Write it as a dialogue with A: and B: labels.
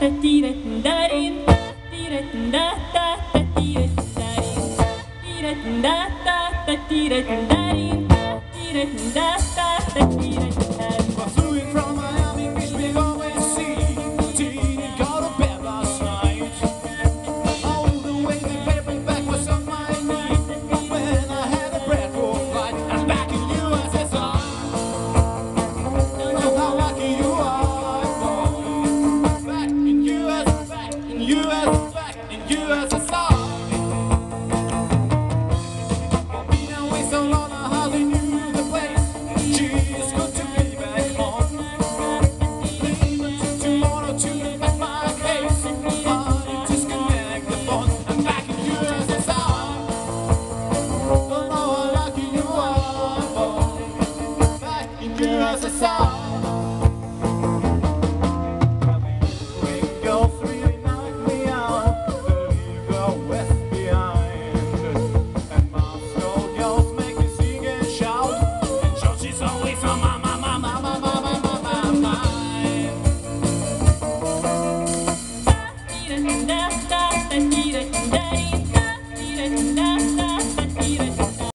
A: da
B: da da
A: da
B: us a song.